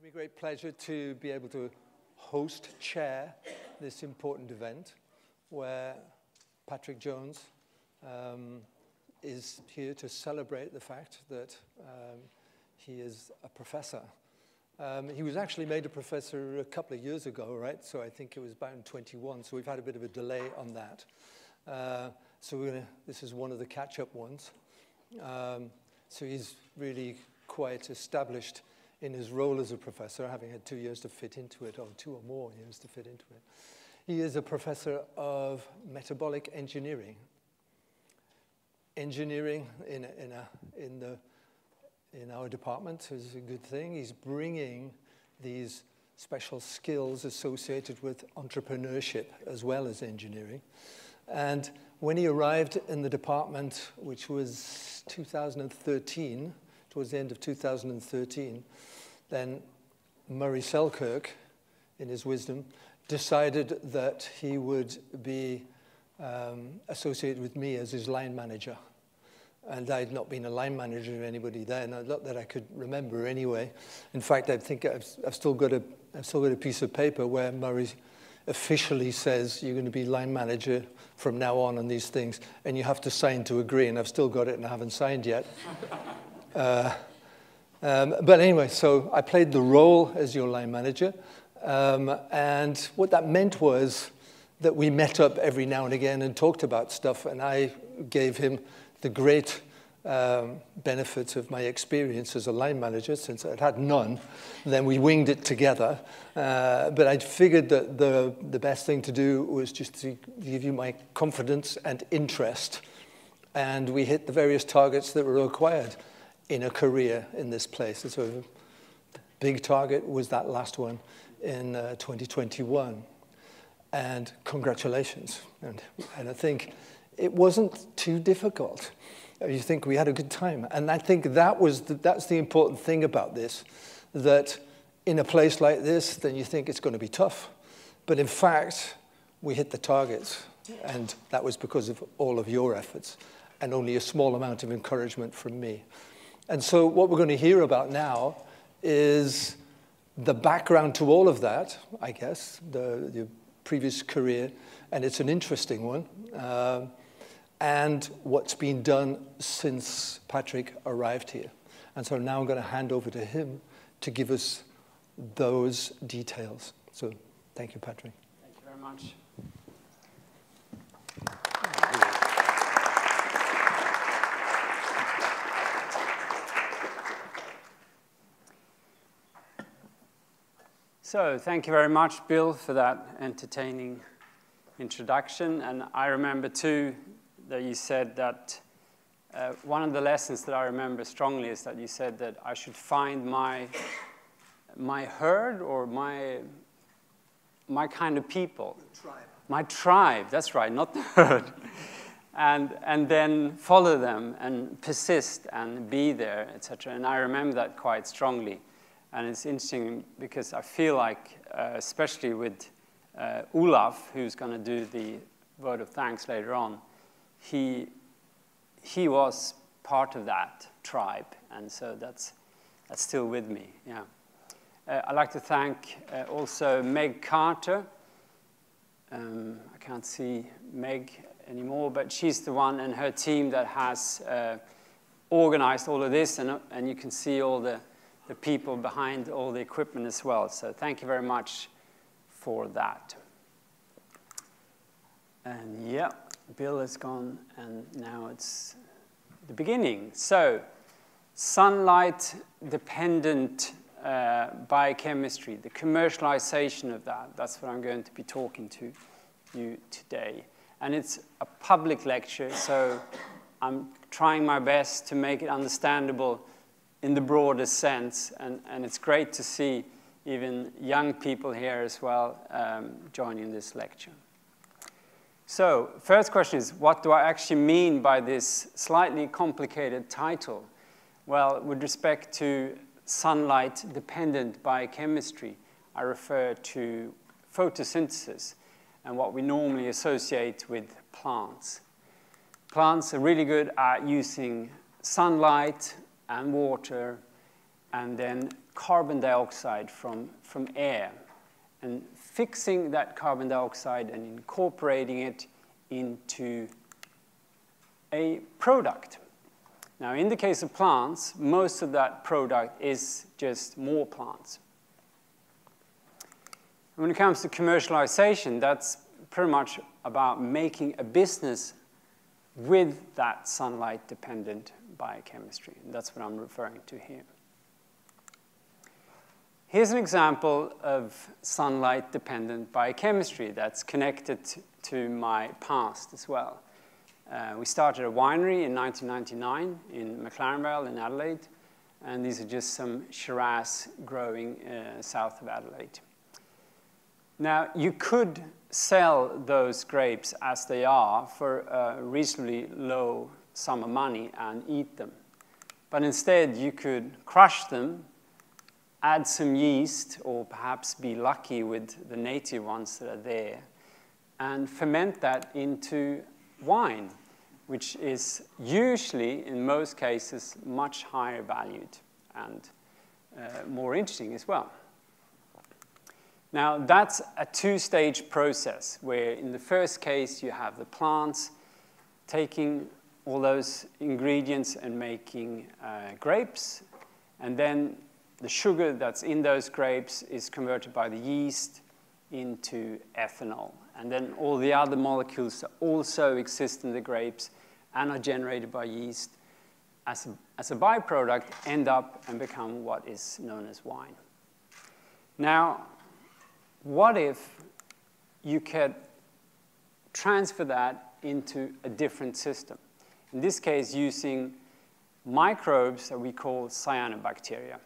gives me great pleasure to be able to host, chair this important event where Patrick Jones um, is here to celebrate the fact that um, he is a professor. Um, he was actually made a professor a couple of years ago, right? So I think it was about in 21, so we've had a bit of a delay on that. Uh, so gonna, this is one of the catch-up ones. Um, so he's really quite established in his role as a professor, having had two years to fit into it, or two or more years to fit into it. He is a professor of metabolic engineering. Engineering in, a, in, a, in, the, in our department is a good thing. He's bringing these special skills associated with entrepreneurship as well as engineering. And when he arrived in the department, which was 2013, towards the end of 2013, then Murray Selkirk, in his wisdom, decided that he would be um, associated with me as his line manager. And I had not been a line manager of anybody then, not that I could remember anyway. In fact, I think I've, I've, still, got a, I've still got a piece of paper where Murray officially says you're going to be line manager from now on on these things, and you have to sign to agree, and I've still got it and I haven't signed yet. Uh, um, but anyway, so I played the role as your line manager. Um, and what that meant was that we met up every now and again and talked about stuff. And I gave him the great um, of my experience as a line manager, since I'd had none. then we winged it together. Uh, but I figured that the, the best thing to do was just to give you my confidence and interest. And we hit the various targets that were required in a career in this place. So the big target was that last one in uh, 2021. And congratulations. And, and I think it wasn't too difficult. You think we had a good time. And I think that was the, that's the important thing about this, that in a place like this, then you think it's going to be tough. But in fact, we hit the targets. And that was because of all of your efforts and only a small amount of encouragement from me. And so what we're going to hear about now is the background to all of that, I guess, the, the previous career, and it's an interesting one, uh, and what's been done since Patrick arrived here. And so now I'm going to hand over to him to give us those details. So thank you, Patrick. Thank you very much. So thank you very much, Bill, for that entertaining introduction. And I remember too that you said that uh, one of the lessons that I remember strongly is that you said that I should find my, my herd or my, my kind of people. Tribe. My tribe, that's right, not the herd. and, and then follow them and persist and be there, etc. And I remember that quite strongly. And it's interesting because I feel like, uh, especially with uh, Olaf, who's going to do the vote of thanks later on, he, he was part of that tribe. And so that's, that's still with me, yeah. Uh, I'd like to thank uh, also Meg Carter. Um, I can't see Meg anymore, but she's the one and her team that has uh, organized all of this, and, and you can see all the the people behind all the equipment as well. So thank you very much for that. And yeah, Bill is gone, and now it's the beginning. So, sunlight dependent uh, biochemistry, the commercialization of that, that's what I'm going to be talking to you today. And it's a public lecture, so I'm trying my best to make it understandable in the broadest sense. And, and it's great to see even young people here as well um, joining this lecture. So first question is, what do I actually mean by this slightly complicated title? Well, with respect to sunlight-dependent biochemistry, I refer to photosynthesis and what we normally associate with plants. Plants are really good at using sunlight and water and then carbon dioxide from, from air, and fixing that carbon dioxide and incorporating it into a product. Now, in the case of plants, most of that product is just more plants. When it comes to commercialization, that's pretty much about making a business with that sunlight-dependent biochemistry. And that's what I'm referring to here. Here's an example of sunlight-dependent biochemistry that's connected to my past as well. Uh, we started a winery in 1999 in McLaren Vale in Adelaide, and these are just some Shiraz growing uh, south of Adelaide. Now, you could sell those grapes as they are for a reasonably low of money and eat them. But instead, you could crush them, add some yeast, or perhaps be lucky with the native ones that are there, and ferment that into wine, which is usually, in most cases, much higher valued and uh, more interesting as well. Now, that's a two-stage process where in the first case you have the plants taking all those ingredients and making uh, grapes, and then the sugar that's in those grapes is converted by the yeast into ethanol. And then all the other molecules that also exist in the grapes and are generated by yeast as a, as a byproduct end up and become what is known as wine. Now, what if you could transfer that into a different system? In this case, using microbes that we call cyanobacteria.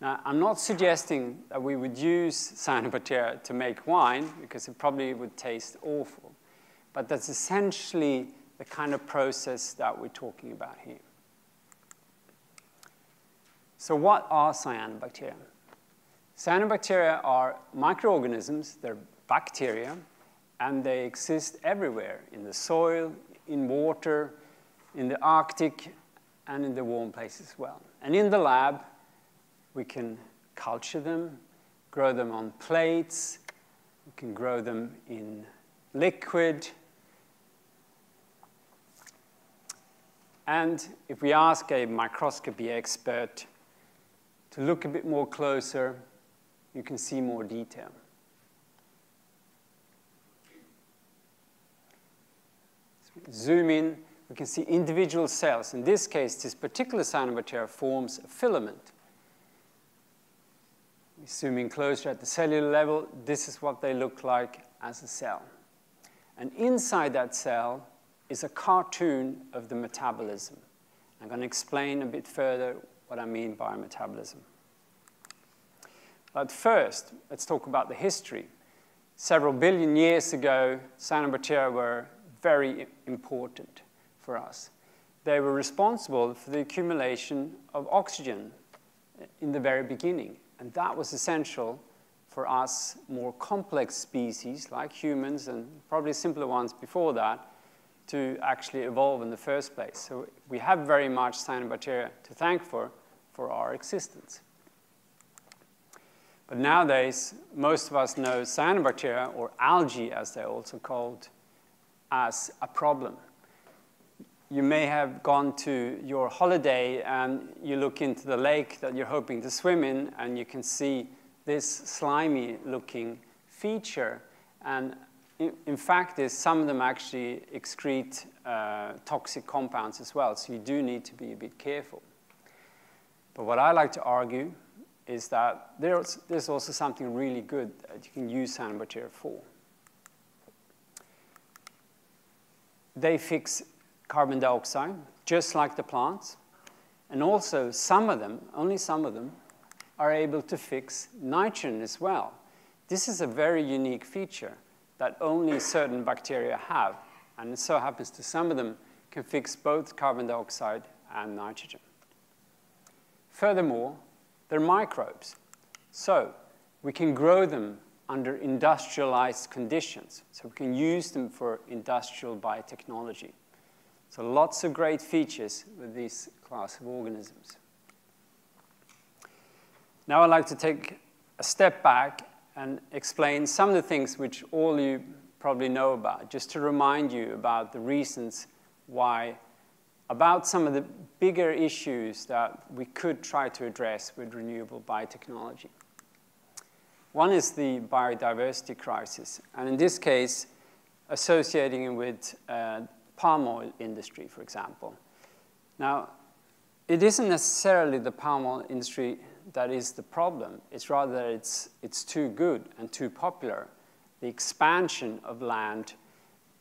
Now, I'm not suggesting that we would use cyanobacteria to make wine, because it probably would taste awful. But that's essentially the kind of process that we're talking about here. So what are cyanobacteria? Cyanobacteria are microorganisms, they're bacteria, and they exist everywhere, in the soil, in water, in the Arctic, and in the warm places as well. And in the lab, we can culture them, grow them on plates, we can grow them in liquid. And if we ask a microscopy expert to look a bit more closer, you can see more detail. Zoom in, we can see individual cells. In this case, this particular cyanobacteria forms a filament. We zoom closer at the cellular level, this is what they look like as a cell. And inside that cell is a cartoon of the metabolism. I'm going to explain a bit further what I mean by metabolism. But first, let's talk about the history. Several billion years ago, cyanobacteria were very important for us. They were responsible for the accumulation of oxygen in the very beginning, and that was essential for us more complex species like humans and probably simpler ones before that to actually evolve in the first place. So we have very much cyanobacteria to thank for for our existence. But nowadays, most of us know cyanobacteria, or algae as they're also called, as a problem. You may have gone to your holiday and you look into the lake that you're hoping to swim in and you can see this slimy looking feature. And in fact, is some of them actually excrete uh, toxic compounds as well, so you do need to be a bit careful. But what I like to argue is that there's, there's also something really good that you can use cyanobacteria for. They fix carbon dioxide, just like the plants. And also, some of them, only some of them, are able to fix nitrogen as well. This is a very unique feature that only certain bacteria have. And it so happens to some of them can fix both carbon dioxide and nitrogen. Furthermore, they're microbes. So we can grow them under industrialized conditions. So we can use them for industrial biotechnology. So lots of great features with this class of organisms. Now I'd like to take a step back and explain some of the things which all you probably know about, just to remind you about the reasons why, about some of the bigger issues that we could try to address with renewable biotechnology. One is the biodiversity crisis, and in this case, associating it with uh, palm oil industry, for example. Now, it isn't necessarily the palm oil industry that is the problem. It's rather that it's, it's too good and too popular. The expansion of land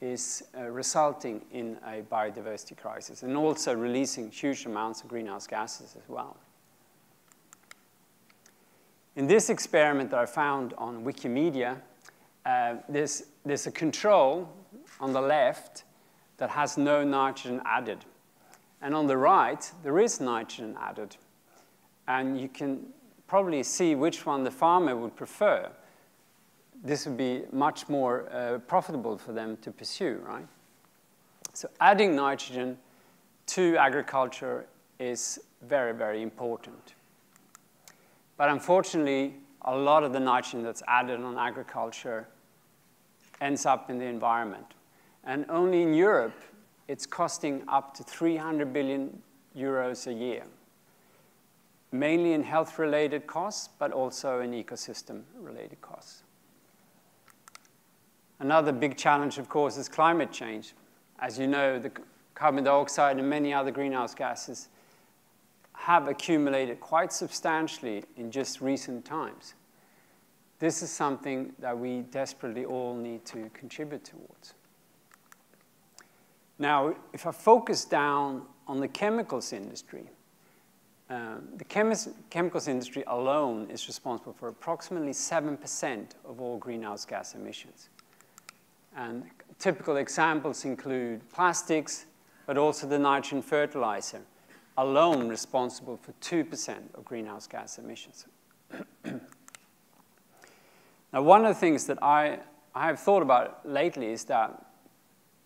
is uh, resulting in a biodiversity crisis and also releasing huge amounts of greenhouse gases as well. In this experiment that I found on Wikimedia, uh, there's, there's a control on the left that has no nitrogen added. And on the right, there is nitrogen added. And you can probably see which one the farmer would prefer. This would be much more uh, profitable for them to pursue, right? So adding nitrogen to agriculture is very, very important. But unfortunately, a lot of the nitrogen that's added on agriculture ends up in the environment. And only in Europe, it's costing up to 300 billion euros a year, mainly in health-related costs, but also in ecosystem-related costs. Another big challenge, of course, is climate change. As you know, the carbon dioxide and many other greenhouse gases have accumulated quite substantially in just recent times. This is something that we desperately all need to contribute towards. Now, if I focus down on the chemicals industry, uh, the chemis chemicals industry alone is responsible for approximately 7% of all greenhouse gas emissions. And typical examples include plastics, but also the nitrogen fertilizer, alone responsible for 2% of greenhouse gas emissions. now, one of the things that I, I have thought about lately is that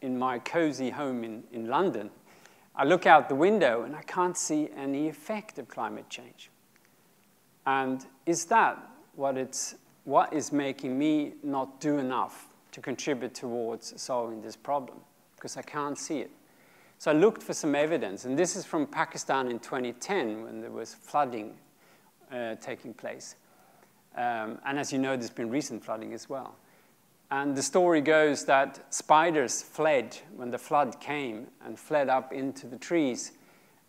in my cozy home in, in London, I look out the window and I can't see any effect of climate change. And is that what, it's, what is making me not do enough to contribute towards solving this problem? Because I can't see it. So I looked for some evidence, and this is from Pakistan in 2010 when there was flooding uh, taking place. Um, and as you know, there's been recent flooding as well. And the story goes that spiders fled when the flood came and fled up into the trees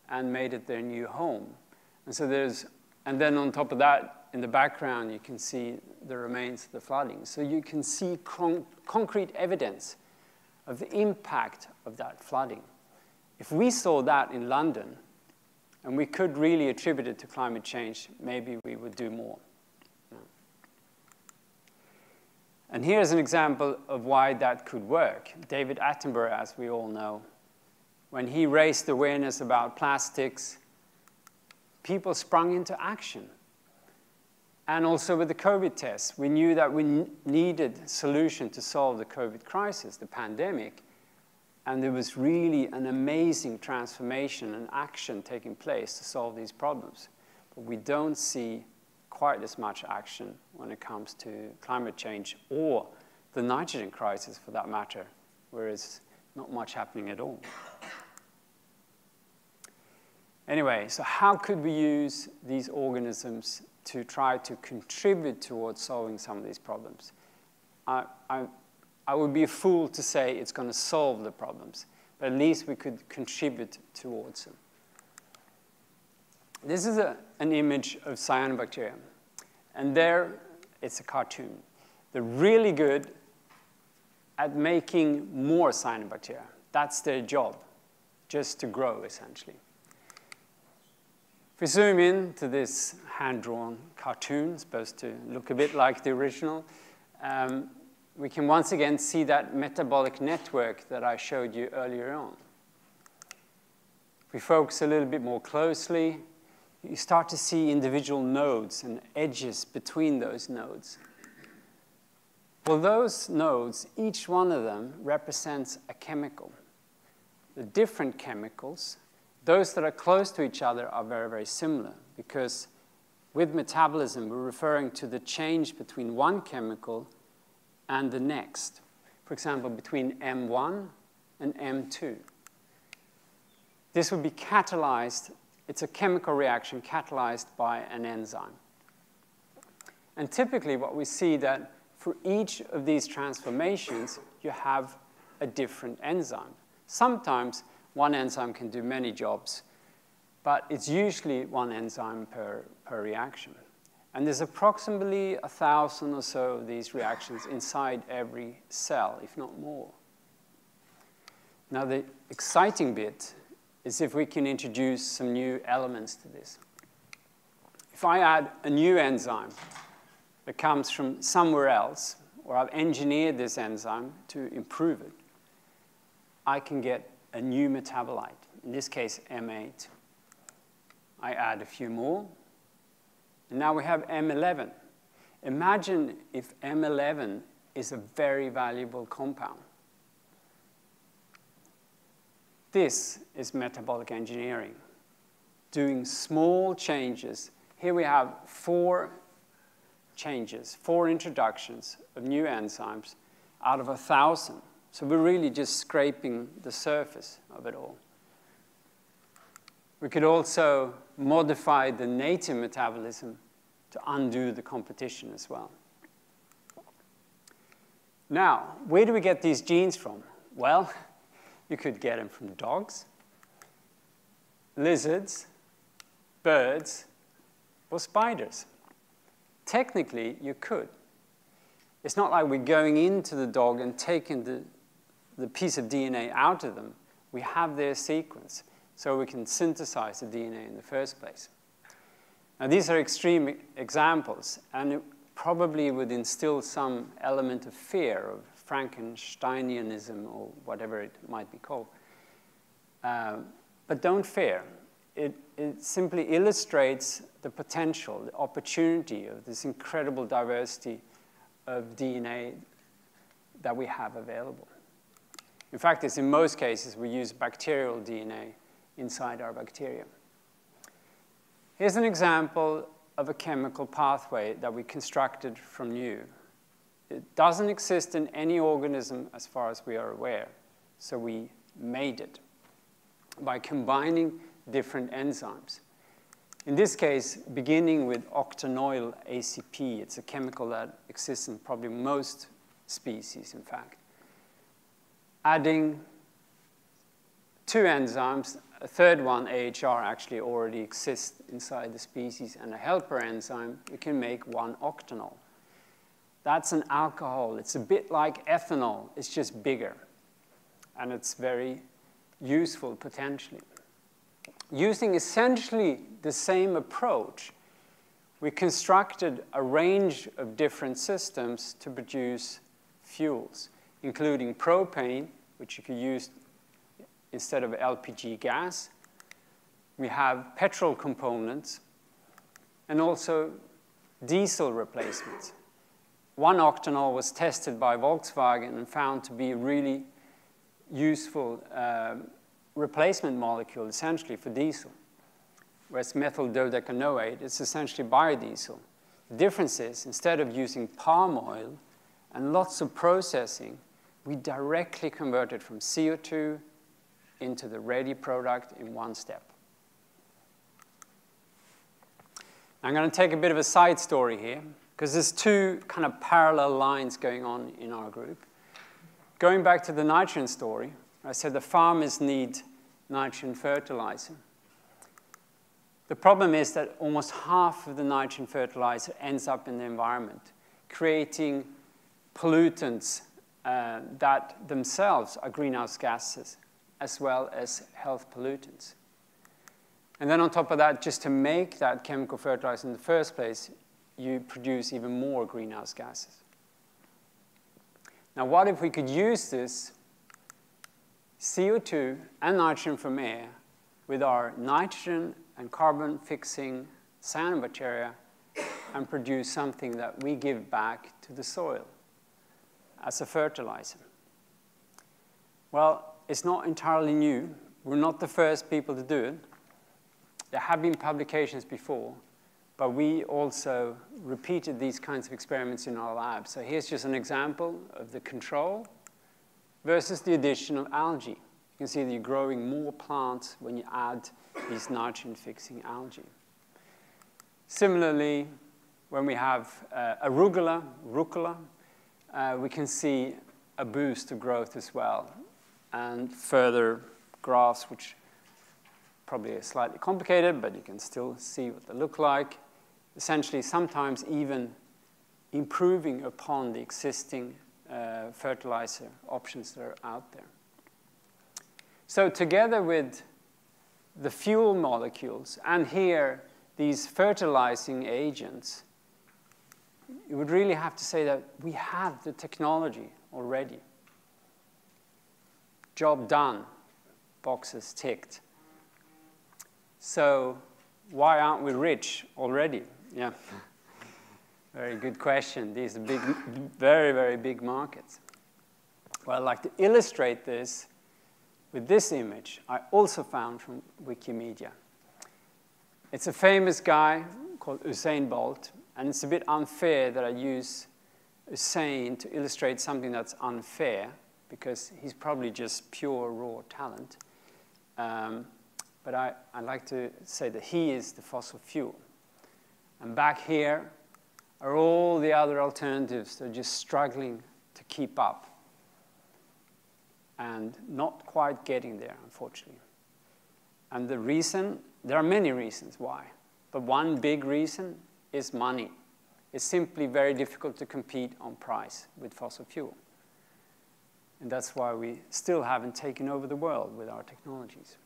and made it their new home. And so there's, and then on top of that, in the background, you can see the remains of the flooding. So you can see con concrete evidence of the impact of that flooding. If we saw that in London, and we could really attribute it to climate change, maybe we would do more. And here's an example of why that could work. David Attenborough, as we all know, when he raised awareness about plastics, people sprung into action. And also with the COVID tests, we knew that we needed a solution to solve the COVID crisis, the pandemic, and there was really an amazing transformation and action taking place to solve these problems. But we don't see quite as much action when it comes to climate change or the nitrogen crisis for that matter, whereas not much happening at all. Anyway, so how could we use these organisms to try to contribute towards solving some of these problems? I, I I would be a fool to say it's going to solve the problems, but at least we could contribute towards them. This is a, an image of cyanobacteria, and there it's a cartoon. They're really good at making more cyanobacteria. That's their job, just to grow, essentially. If we zoom in to this hand-drawn cartoon, supposed to look a bit like the original, um, we can once again see that metabolic network that I showed you earlier on. If we focus a little bit more closely, you start to see individual nodes and edges between those nodes. Well, those nodes, each one of them represents a chemical. The different chemicals, those that are close to each other are very, very similar because with metabolism, we're referring to the change between one chemical and the next. For example, between M1 and M2. This would be catalyzed, it's a chemical reaction catalyzed by an enzyme. And typically what we see that for each of these transformations, you have a different enzyme. Sometimes one enzyme can do many jobs, but it's usually one enzyme per, per reaction. And there's approximately a thousand or so of these reactions inside every cell, if not more. Now, the exciting bit is if we can introduce some new elements to this. If I add a new enzyme that comes from somewhere else, or I've engineered this enzyme to improve it, I can get a new metabolite, in this case M8. I add a few more, and now we have M11. Imagine if M11 is a very valuable compound. This is metabolic engineering, doing small changes. Here we have four changes, four introductions of new enzymes out of a thousand. So we're really just scraping the surface of it all. We could also modify the native metabolism to undo the competition as well. Now, where do we get these genes from? Well, you could get them from dogs, lizards, birds, or spiders. Technically, you could. It's not like we're going into the dog and taking the, the piece of DNA out of them. We have their sequence, so we can synthesize the DNA in the first place. Now, these are extreme examples, and it probably would instill some element of fear of Frankensteinianism or whatever it might be called. Um, but don't fear. It, it simply illustrates the potential, the opportunity of this incredible diversity of DNA that we have available. In fact, it's in most cases we use bacterial DNA inside our bacteria. Here's an example of a chemical pathway that we constructed from new. It doesn't exist in any organism as far as we are aware, so we made it by combining different enzymes. In this case, beginning with octanoyl ACP, it's a chemical that exists in probably most species, in fact. Adding two enzymes, a third one, AHR, actually already exists inside the species, and a helper enzyme, we can make one octanol. That's an alcohol. It's a bit like ethanol. It's just bigger. And it's very useful potentially using essentially the same approach, we constructed a range of different systems to produce fuels, including propane, which you could use instead of LPG gas. We have petrol components, and also diesel replacements. One octanol was tested by Volkswagen and found to be a really useful um, replacement molecule essentially for diesel, whereas methyl dodecanoate is essentially biodiesel. The difference is instead of using palm oil and lots of processing, we directly converted from CO2 into the ready product in one step. I'm going to take a bit of a side story here because there's two kind of parallel lines going on in our group. Going back to the nitrogen story, I said the farmers need nitrogen fertilizer. The problem is that almost half of the nitrogen fertilizer ends up in the environment, creating pollutants uh, that themselves are greenhouse gases, as well as health pollutants. And then on top of that, just to make that chemical fertilizer in the first place, you produce even more greenhouse gases. Now, what if we could use this CO2 and nitrogen from air with our nitrogen and carbon fixing cyanobacteria and produce something that we give back to the soil as a fertilizer. Well, it's not entirely new. We're not the first people to do it. There have been publications before, but we also repeated these kinds of experiments in our lab. So here's just an example of the control versus the addition of algae. You can see that you're growing more plants when you add these nitrogen-fixing algae. Similarly, when we have uh, arugula, rucola, uh, we can see a boost of growth as well. And further graphs, which probably are slightly complicated, but you can still see what they look like. Essentially, sometimes even improving upon the existing uh, fertilizer options that are out there. So together with the fuel molecules, and here these fertilizing agents, you would really have to say that we have the technology already. Job done, boxes ticked. So why aren't we rich already? Yeah. Very good question. These are big, very, very big markets. Well, I'd like to illustrate this with this image I also found from Wikimedia. It's a famous guy called Usain Bolt, and it's a bit unfair that I use Usain to illustrate something that's unfair because he's probably just pure raw talent. Um, but I, I like to say that he is the fossil fuel. And back here are all the other alternatives that are just struggling to keep up and not quite getting there, unfortunately. And the reason, there are many reasons why, but one big reason is money. It's simply very difficult to compete on price with fossil fuel. And that's why we still haven't taken over the world with our technologies.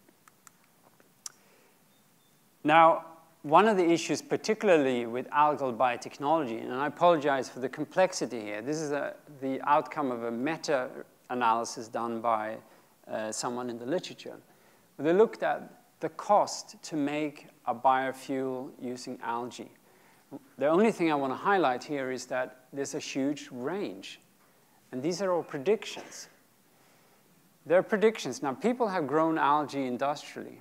Now, one of the issues, particularly with algal biotechnology, and I apologize for the complexity here, this is a, the outcome of a meta-analysis done by uh, someone in the literature. They looked at the cost to make a biofuel using algae. The only thing I want to highlight here is that there's a huge range. And these are all predictions. They're predictions. Now, people have grown algae industrially,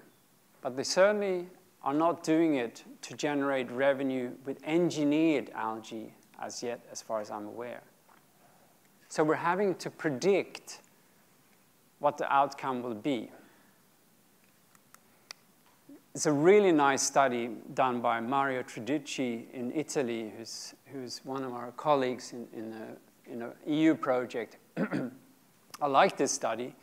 but they certainly are not doing it to generate revenue with engineered algae as yet, as far as I'm aware. So we're having to predict what the outcome will be. It's a really nice study done by Mario Tredici in Italy, who's, who's one of our colleagues in, in, a, in an EU project. I like this study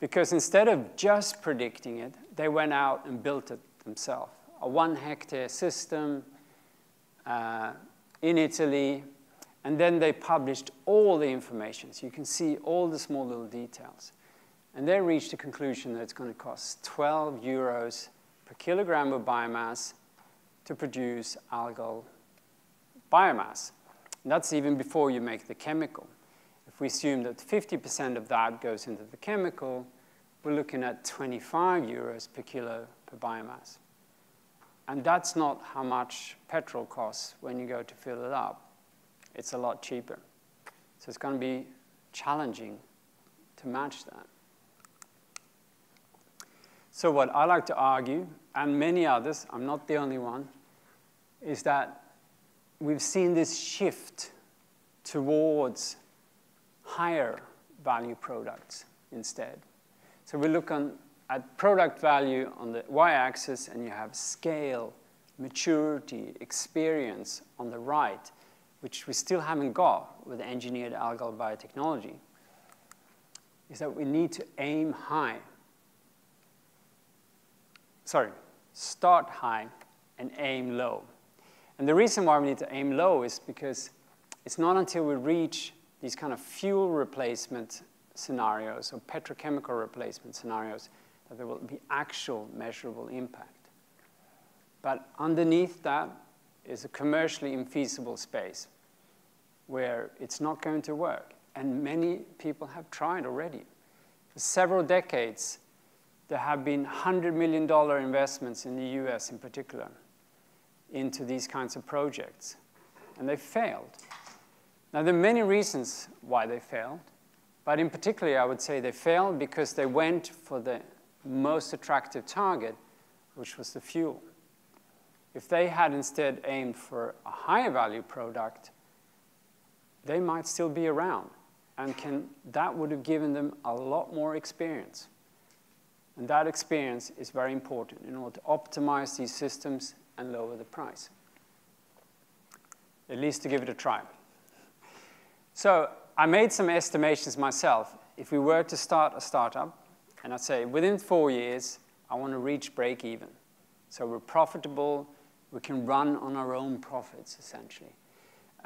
because instead of just predicting it, they went out and built it themselves. A one hectare system uh, in Italy, and then they published all the information. So you can see all the small little details. And they reached a conclusion that it's going to cost 12 euros per kilogram of biomass to produce algal biomass. And that's even before you make the chemical. If we assume that 50% of that goes into the chemical, we're looking at 25 euros per kilo per biomass. And that's not how much petrol costs when you go to fill it up. It's a lot cheaper. So it's going to be challenging to match that. So what I like to argue, and many others, I'm not the only one, is that we've seen this shift towards higher value products instead. So we look on, at product value on the y-axis, and you have scale, maturity, experience on the right, which we still haven't got with engineered algal biotechnology, is that we need to aim high sorry, start high and aim low. And the reason why we need to aim low is because it's not until we reach these kind of fuel replacement scenarios or petrochemical replacement scenarios that there will be actual measurable impact. But underneath that is a commercially infeasible space where it's not going to work. And many people have tried already. For several decades, there have been $100 million investments in the US in particular into these kinds of projects, and they failed. Now, there are many reasons why they failed, but in particular, I would say they failed because they went for the most attractive target, which was the fuel. If they had instead aimed for a higher value product, they might still be around. And can, that would have given them a lot more experience. And that experience is very important in order to optimize these systems and lower the price. At least to give it a try. So I made some estimations myself. If we were to start a startup, and I'd say within four years, I want to reach break even. So we're profitable, we can run on our own profits, essentially.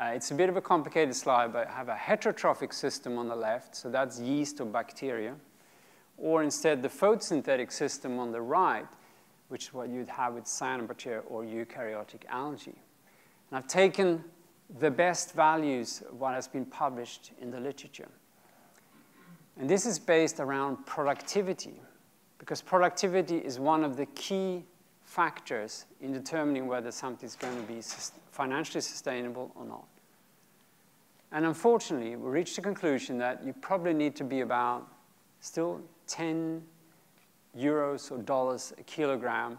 Uh, it's a bit of a complicated slide, but I have a heterotrophic system on the left, so that's yeast or bacteria, or instead the photosynthetic system on the right, which is what you'd have with cyanobacteria or eukaryotic algae. And I've taken the best values of what has been published in the literature. And this is based around productivity, because productivity is one of the key factors in determining whether something is going to be financially sustainable or not. And unfortunately, we reached the conclusion that you probably need to be about still 10 euros or dollars a kilogram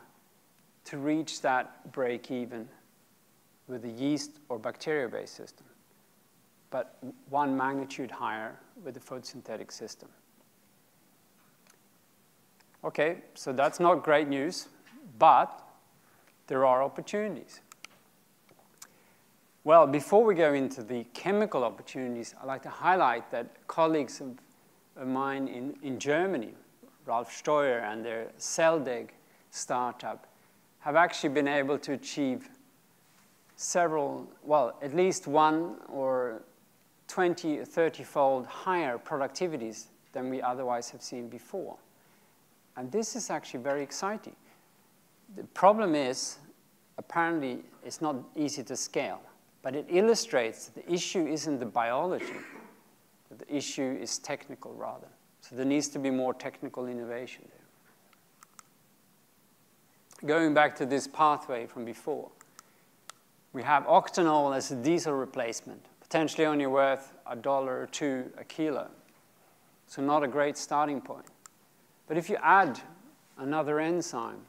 to reach that break even with a yeast or bacteria-based system, but one magnitude higher with the photosynthetic system. Okay, so that's not great news, but there are opportunities. Well, before we go into the chemical opportunities, I'd like to highlight that colleagues of, mine in, in Germany, Ralf Steuer and their Celdeg startup, have actually been able to achieve several, well, at least one or 20 or 30 fold higher productivities than we otherwise have seen before. And this is actually very exciting. The problem is, apparently, it's not easy to scale, but it illustrates that the issue isn't the biology, the issue is technical rather. So there needs to be more technical innovation there. Going back to this pathway from before, we have octanol as a diesel replacement, potentially only worth a dollar or two a kilo. So not a great starting point. But if you add another enzyme,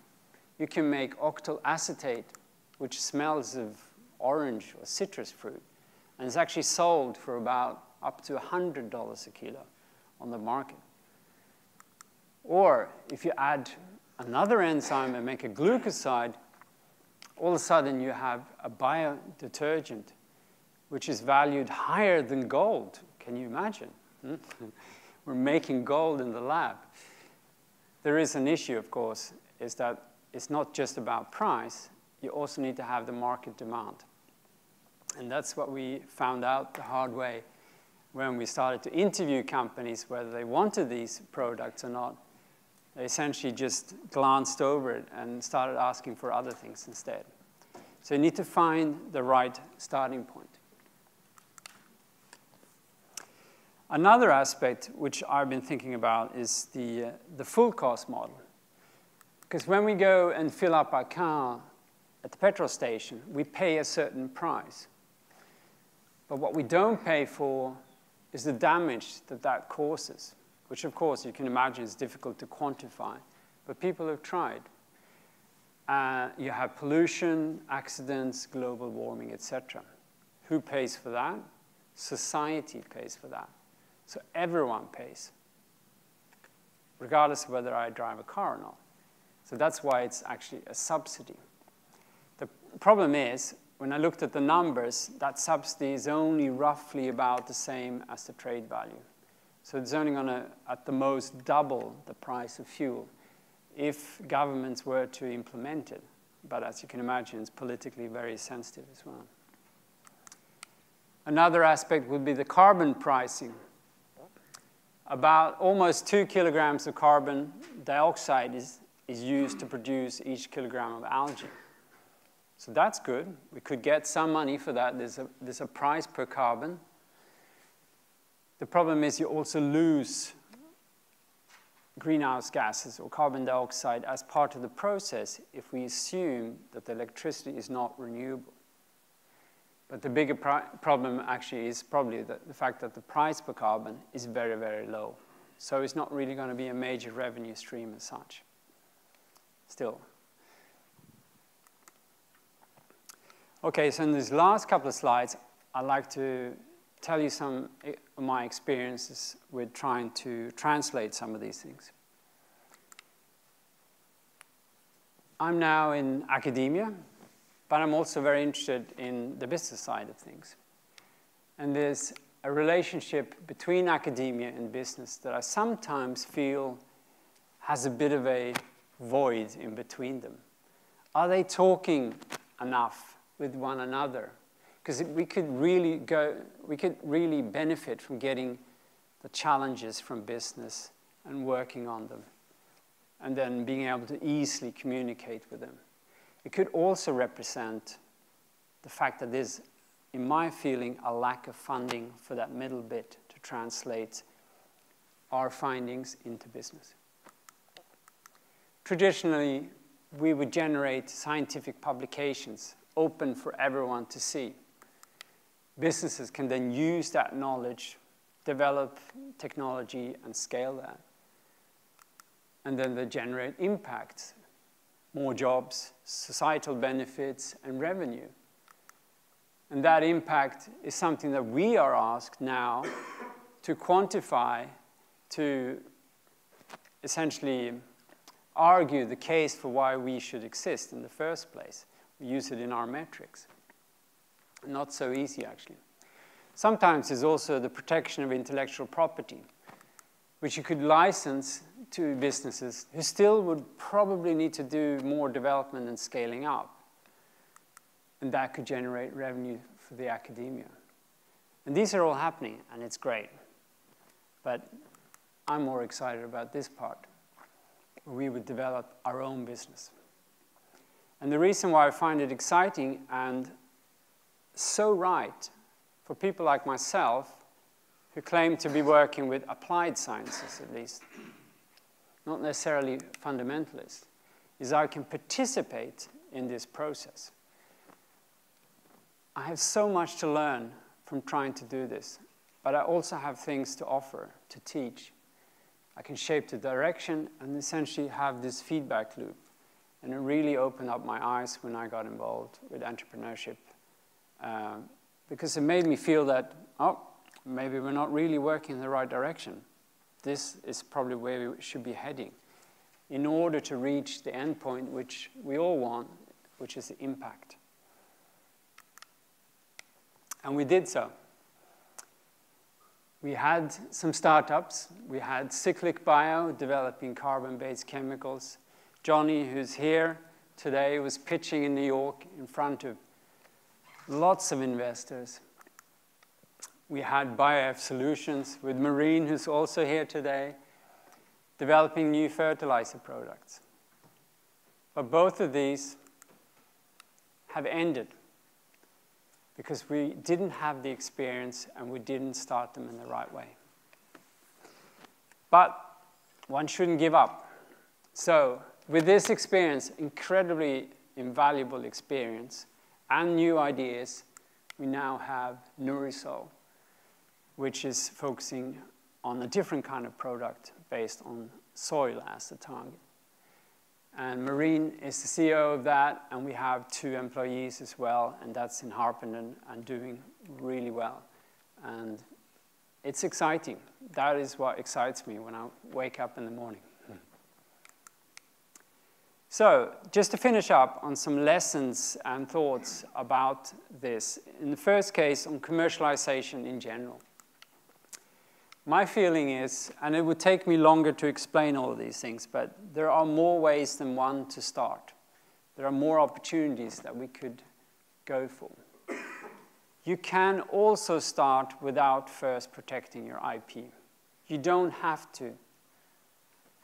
you can make octyl acetate, which smells of orange or citrus fruit, and is actually sold for about up to $100 a kilo on the market. Or if you add another enzyme and make a glucoside, all of a sudden you have a biodetergent which is valued higher than gold. Can you imagine? Hmm? We're making gold in the lab. There is an issue, of course, is that it's not just about price, you also need to have the market demand. And that's what we found out the hard way when we started to interview companies whether they wanted these products or not. They essentially just glanced over it and started asking for other things instead. So you need to find the right starting point. Another aspect which I've been thinking about is the, uh, the full cost model. Because when we go and fill up our car at the petrol station, we pay a certain price. But what we don't pay for is the damage that that causes which of course you can imagine is difficult to quantify, but people have tried. Uh, you have pollution, accidents, global warming, etc. Who pays for that? Society pays for that. So everyone pays, regardless of whether I drive a car or not. So that's why it's actually a subsidy. The problem is, when I looked at the numbers, that subsidy is only roughly about the same as the trade value. So it's only going to, at the most, double the price of fuel if governments were to implement it. But as you can imagine, it's politically very sensitive as well. Another aspect would be the carbon pricing. About almost two kilograms of carbon dioxide is, is used to produce each kilogram of algae. So that's good. We could get some money for that. There's a, there's a price per carbon. The problem is you also lose greenhouse gases or carbon dioxide as part of the process if we assume that the electricity is not renewable. But the bigger problem actually is probably the, the fact that the price per carbon is very, very low. So it's not really going to be a major revenue stream as such. Still. Okay, so in these last couple of slides, I'd like to tell you some eh, of my experiences with trying to translate some of these things. I'm now in academia, but I'm also very interested in the business side of things. And there's a relationship between academia and business that I sometimes feel has a bit of a void in between them. Are they talking enough with one another? Because we could really go, we could really benefit from getting the challenges from business and working on them, and then being able to easily communicate with them. It could also represent the fact that there's, in my feeling, a lack of funding for that middle bit to translate our findings into business. Traditionally, we would generate scientific publications open for everyone to see. Businesses can then use that knowledge, develop technology, and scale that. And then they generate impacts more jobs, societal benefits, and revenue. And that impact is something that we are asked now to quantify, to essentially argue the case for why we should exist in the first place. We use it in our metrics. Not so easy, actually. Sometimes it's also the protection of intellectual property, which you could license to businesses who still would probably need to do more development and scaling up. And that could generate revenue for the academia. And these are all happening, and it's great. But I'm more excited about this part, where we would develop our own business. And the reason why I find it exciting and so right for people like myself who claim to be working with applied sciences, at least, not necessarily fundamentalist, is I can participate in this process. I have so much to learn from trying to do this, but I also have things to offer, to teach. I can shape the direction and essentially have this feedback loop. And it really opened up my eyes when I got involved with entrepreneurship uh, because it made me feel that, oh, maybe we're not really working in the right direction this is probably where we should be heading in order to reach the endpoint which we all want, which is the impact. And we did so. We had some startups. We had Cyclic Bio developing carbon-based chemicals. Johnny, who's here today, was pitching in New York in front of lots of investors we had BioF Solutions with Marine, who's also here today, developing new fertilizer products. But both of these have ended because we didn't have the experience and we didn't start them in the right way. But one shouldn't give up. So with this experience, incredibly invaluable experience, and new ideas, we now have Nurisol which is focusing on a different kind of product based on soil as the target. And Marine is the CEO of that, and we have two employees as well, and that's in Harpenden and doing really well. And it's exciting. That is what excites me when I wake up in the morning. So, just to finish up on some lessons and thoughts about this. In the first case, on commercialization in general. My feeling is, and it would take me longer to explain all of these things, but there are more ways than one to start. There are more opportunities that we could go for. You can also start without first protecting your IP. You don't have to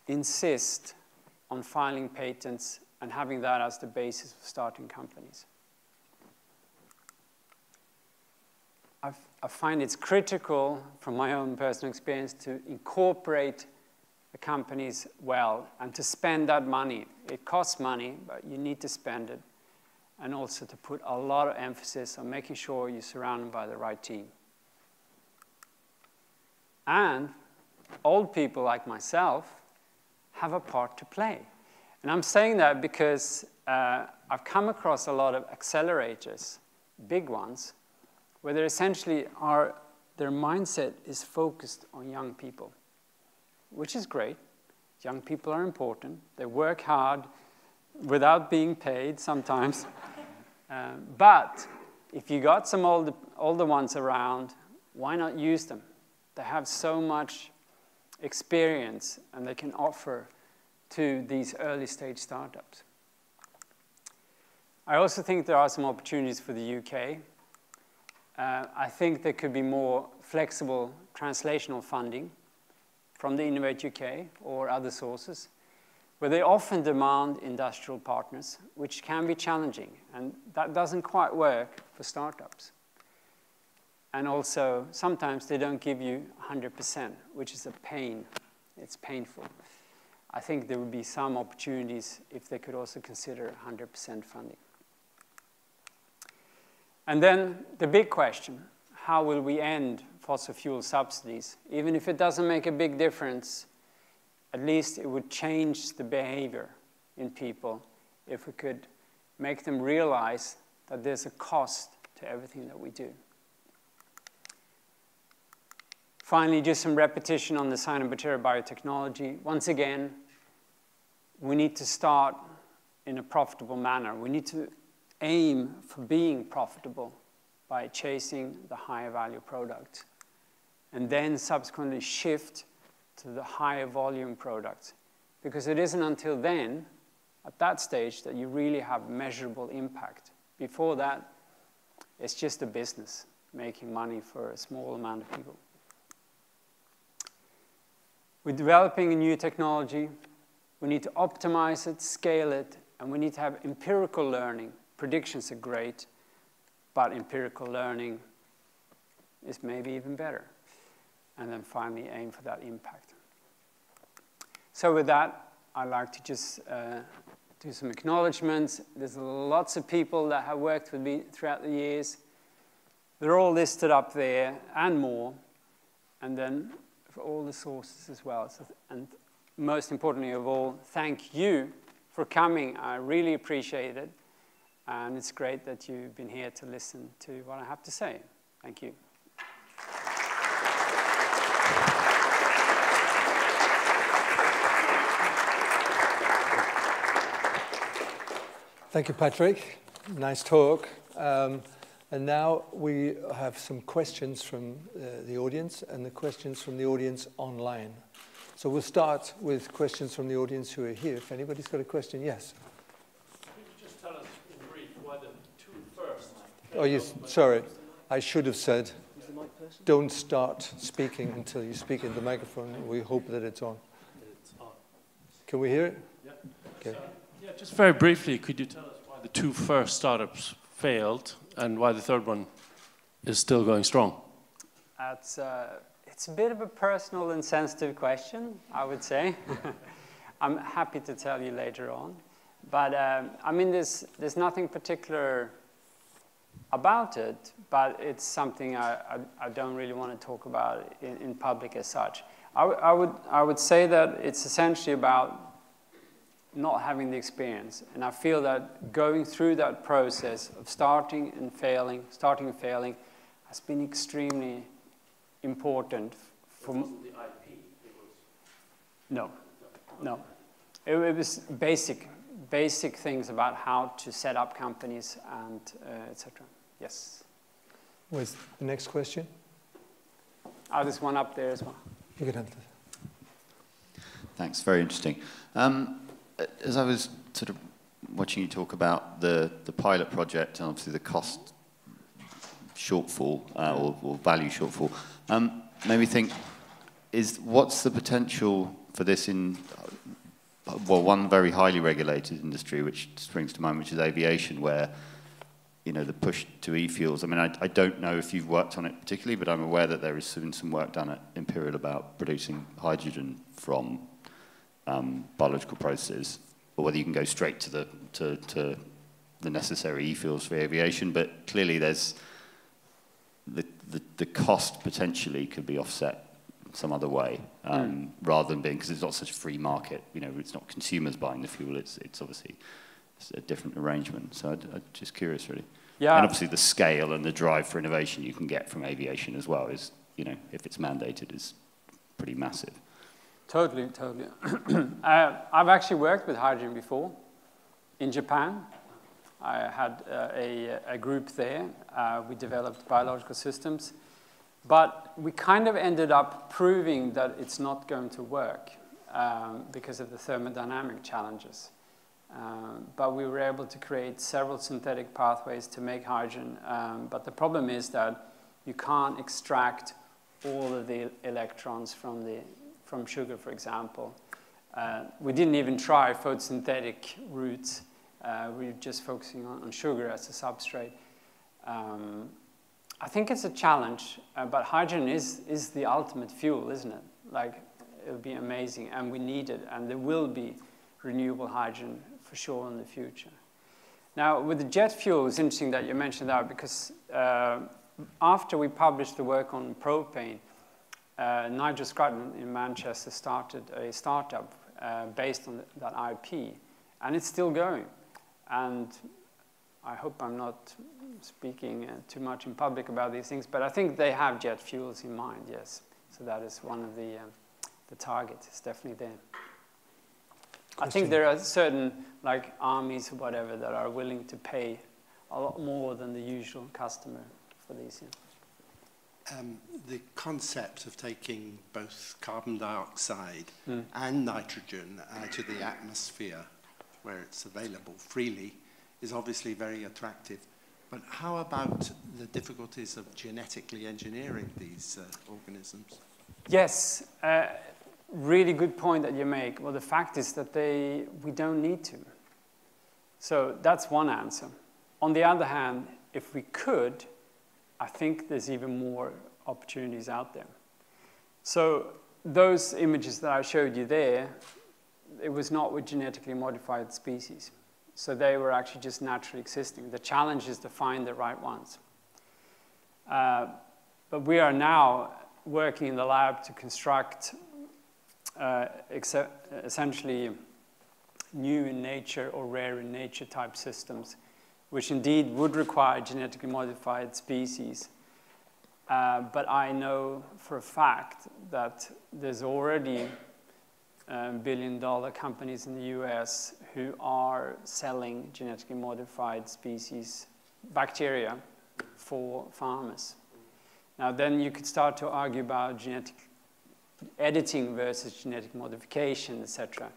insist on filing patents and having that as the basis of starting companies. I've I find it's critical, from my own personal experience, to incorporate the companies well and to spend that money. It costs money, but you need to spend it. And also to put a lot of emphasis on making sure you're surrounded by the right team. And old people like myself have a part to play. And I'm saying that because uh, I've come across a lot of accelerators big ones, where they essentially are, their mindset is focused on young people, which is great. Young people are important. They work hard without being paid sometimes. um, but if you got some older, older ones around, why not use them? They have so much experience and they can offer to these early stage startups. I also think there are some opportunities for the UK. Uh, I think there could be more flexible translational funding from the Innovate UK or other sources, where they often demand industrial partners, which can be challenging, and that doesn't quite work for startups. And also, sometimes they don't give you 100%, which is a pain. It's painful. I think there would be some opportunities if they could also consider 100% funding. And then the big question, how will we end fossil fuel subsidies? Even if it doesn't make a big difference, at least it would change the behavior in people if we could make them realize that there's a cost to everything that we do. Finally, just some repetition on the cyanobacteria biotechnology. Once again, we need to start in a profitable manner. We need to aim for being profitable by chasing the higher value product and then subsequently shift to the higher volume product. Because it isn't until then, at that stage, that you really have measurable impact. Before that, it's just a business, making money for a small amount of people. We're developing a new technology. We need to optimize it, scale it, and we need to have empirical learning. Predictions are great, but empirical learning is maybe even better. And then finally, aim for that impact. So with that, I'd like to just uh, do some acknowledgements. There's lots of people that have worked with me throughout the years. They're all listed up there and more. And then for all the sources as well. So, and most importantly of all, thank you for coming. I really appreciate it. And it's great that you've been here to listen to what I have to say. Thank you. Thank you, Patrik. Nice talk. Um, and now we have some questions from uh, the audience and the questions from the audience online. So we'll start with questions from the audience who are here. If anybody's got a question, yes. Could you just tell us in brief why the two first? Oh, yes, sorry. I should have said, don't start speaking until you speak in the microphone. We hope that it's on. It's on. Can we hear it? Yeah. Okay. So, yeah, just very briefly, could you tell us why the two first startups failed and why the third one is still going strong? That's, uh, it's a bit of a personal and sensitive question, I would say. I'm happy to tell you later on. But um, I mean, there's, there's nothing particular about it, but it's something I, I, I don't really want to talk about in, in public as such. I, I, would, I would say that it's essentially about not having the experience. And I feel that going through that process of starting and failing, starting and failing, has been extremely important for. It wasn't the IP. It was. No, no. It, it, was basic, basic things about how to set up companies and uh, etc. Yes. Was the next question? Oh, there's one up there as well. You can have this. Thanks, very interesting. Um, as I was sort of watching you talk about the, the pilot project and obviously the cost shortfall uh, or, or, value shortfall, um, made me think, is what's the potential for this in, well, one very highly regulated industry, which springs to mind, which is aviation, where you know, the push to e-fuels. I mean, I, I, don't know if you've worked on it particularly, but I'm aware that there is been some work done at Imperial about producing hydrogen from um, biological processes, or whether you can go straight to the, to, to the necessary e-fuels for aviation. But clearly there's the, the, the cost potentially could be offset some other way, um, mm. rather than being, because it's not such a free market, you know, it's not consumers buying the fuel, it's, it's obviously it's a different arrangement. So i am just curious, really. Yeah. And obviously the scale and the drive for innovation you can get from aviation as well is, you know, if it's mandated, is pretty massive. Totally, totally. uh, I've actually worked with hydrogen before in Japan. I had uh, a, a, group there. Uh, we developed biological systems. But we kind of ended up proving that it's not going to work um, because of the thermodynamic challenges. Um, but we were able to create several synthetic pathways to make hydrogen. Um, but the problem is that you can't extract all of the electrons from, the, from sugar, for example. Uh, we didn't even try photosynthetic routes. Uh, we were just focusing on, on sugar as a substrate. Um, I think it's a challenge, uh, but hydrogen is, is the ultimate fuel, isn't it? Like, it would be amazing, and we need it, and there will be renewable hydrogen for sure in the future. Now, with the jet fuel, it's interesting that you mentioned that because uh, after we published the work on propane, uh, Nigel Scrutton in Manchester started a startup uh, based on that IP, and it's still going. And I hope I'm not speaking uh, too much in public about these things, but I think they have jet fuels in mind, yes. So that is one of the, um, the targets, it's definitely there. I think there are certain, like armies or whatever, that are willing to pay a lot more than the usual customer for these. Yeah. Um, the concept of taking both carbon dioxide mm. and nitrogen out of the atmosphere where it's available freely is obviously very attractive. But how about the difficulties of genetically engineering these uh, organisms? Yes, uh, really good point that you make. Well, the fact is that they, we don't need to. So that's one answer. On the other hand, if we could, I think there's even more opportunities out there. So those images that I showed you there, it was not with genetically modified species. So they were actually just naturally existing. The challenge is to find the right ones. Uh, but we are now working in the lab to construct uh, essentially new in nature or rare in nature type systems, which indeed would require genetically modified species. Uh, but I know for a fact that there's already Um, billion dollar companies in the US who are selling genetically modified species, bacteria, for farmers. Now, then you could start to argue about genetic editing versus genetic modification, etc.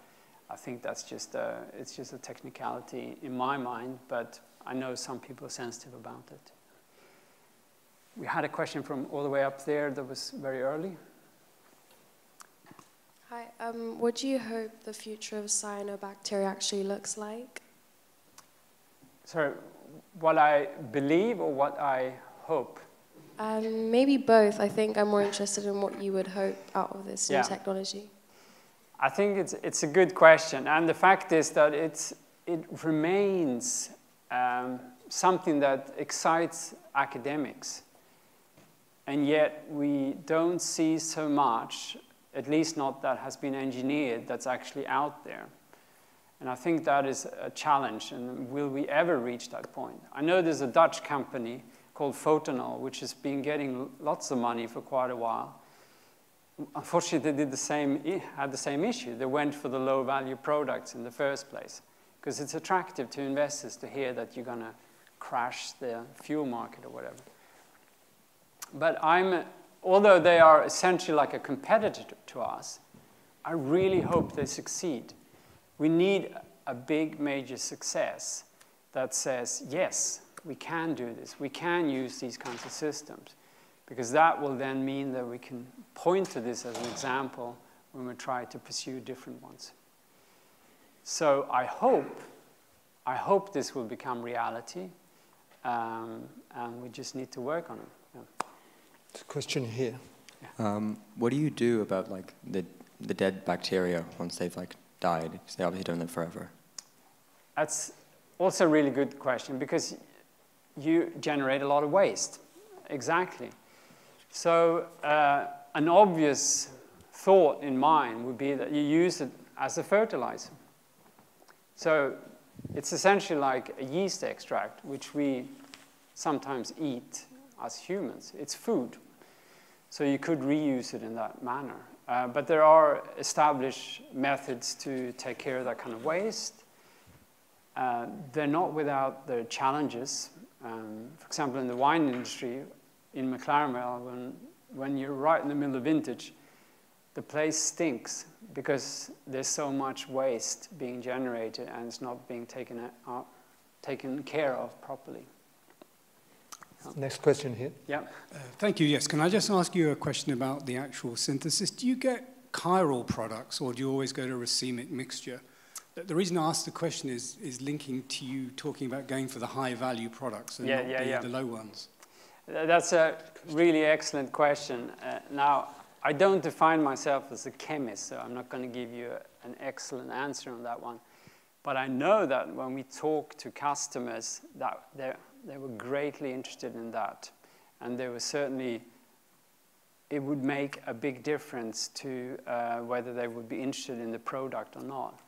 I think that's just a, it's just a technicality in my mind, but I know some people are sensitive about it. We had a question from all the way up there that was very early. Hi, um, what do you hope the future of cyanobacteria actually looks like? Sorry, what I believe or what I hope? Um, maybe both. I think I'm more interested in what you would hope out of this yeah. new technology. I think it's, it's a good question. And the fact is that it's, it remains um, something that excites academics. And yet we don't see so much at least not that has been engineered, that's actually out there. And I think that is a challenge, and will we ever reach that point? I know there's a Dutch company called Photanol, which has been getting lots of money for quite a while. Unfortunately, they did the same, had the same issue. They went for the low-value products in the first place, because it's attractive to investors to hear that you're going to crash the fuel market or whatever. But I'm although they are essentially like a competitor to us, I really hope they succeed. We need a big major success that says, yes, we can do this. We can use these kinds of systems. Because that will then mean that we can point to this as an example when we try to pursue different ones. So I hope, I hope this will become reality, um, and we just need to work on it. Yeah. There's a question here. Um, what do you do about like the the dead bacteria once they've like died? Because they obviously don't live forever. That's also a really good question because you generate a lot of waste. Exactly. So uh, an obvious thought in mind would be that you use it as a fertilizer. So it's essentially like a yeast extract, which we sometimes eat as humans. It's food. So you could reuse it in that manner. Uh, but there are established methods to take care of that kind of waste. Uh, they're not without their challenges. Um, for example, in the wine industry, in McLaren when, when you're right in the middle of vintage, the place stinks because there's so much waste being generated and it's not being taken, uh, taken care of properly. Next question here. Yeah. Uh, thank you. Yes. Can I just ask you a question about the actual synthesis? Do you get chiral products or do you always go to racemic mixture? The reason I ask the question is, is linking to you talking about going for the high value products and yeah, not yeah, the, yeah. the low ones. That's a really excellent question. Uh, now, I don't define myself as a chemist, so I'm not going to give you a, an excellent answer on that one. But I know that when we talk to customers, that they were greatly interested in that. And they were certainly, it would make a big difference to uh, whether they would be interested in the product or not.